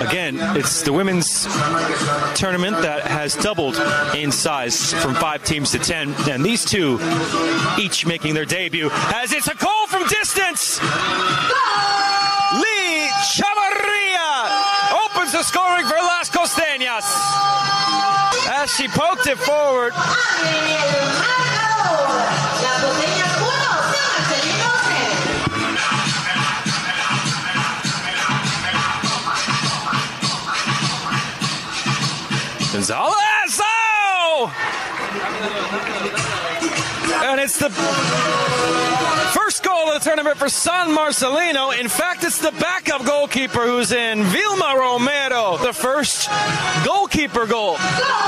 Again, it's the women's tournament that has doubled in size from five teams to ten, and these two each making their debut as it's a goal from distance. Lee Chavarria opens the scoring for Las Costeñas as she poked it forward. Gonzalez! Oh! And it's the first goal of the tournament for San Marcelino. In fact, it's the backup goalkeeper who's in, Vilma Romero, the first goalkeeper goal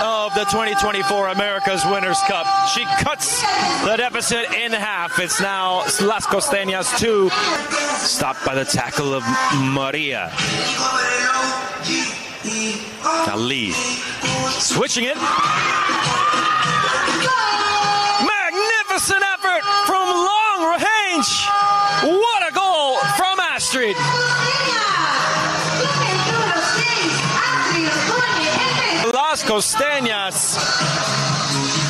of the 2024 America's Winners' Cup. She cuts the deficit in half. It's now Las Costeñas 2, stopped by the tackle of Maria. Ali switching it. Magnificent effort from long range. What a goal from Astrid. Las Costeñas.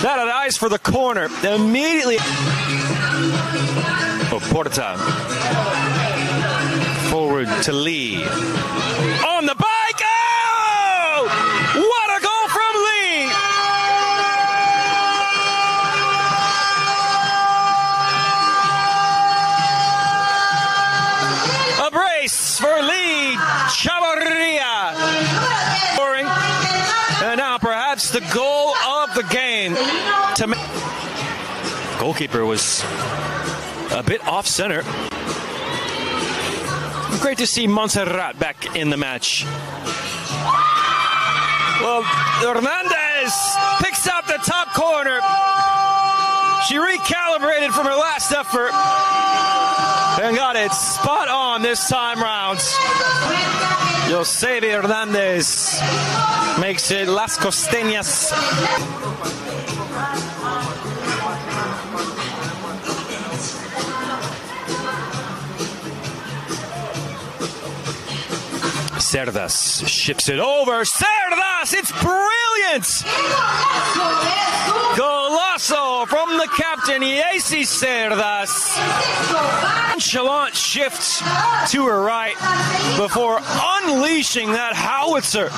That had eyes for the corner. Immediately. Oh, Porta. Forward to Lee. On the For Lee Chavarria. Scoring. And now perhaps the goal of the game. To Goalkeeper was a bit off center. Great to see Montserrat back in the match. Well, Hernandez picks out the top corner. She recalibrated from her last effort and got it spot on this time round. Josebi Hernandez makes it Las Costeñas. Cerdas ships it over. Cerdas, it's brilliant! Golazo from the captain, Yasi Cerdas. Nonchalant shifts to her right before unleashing that howitzer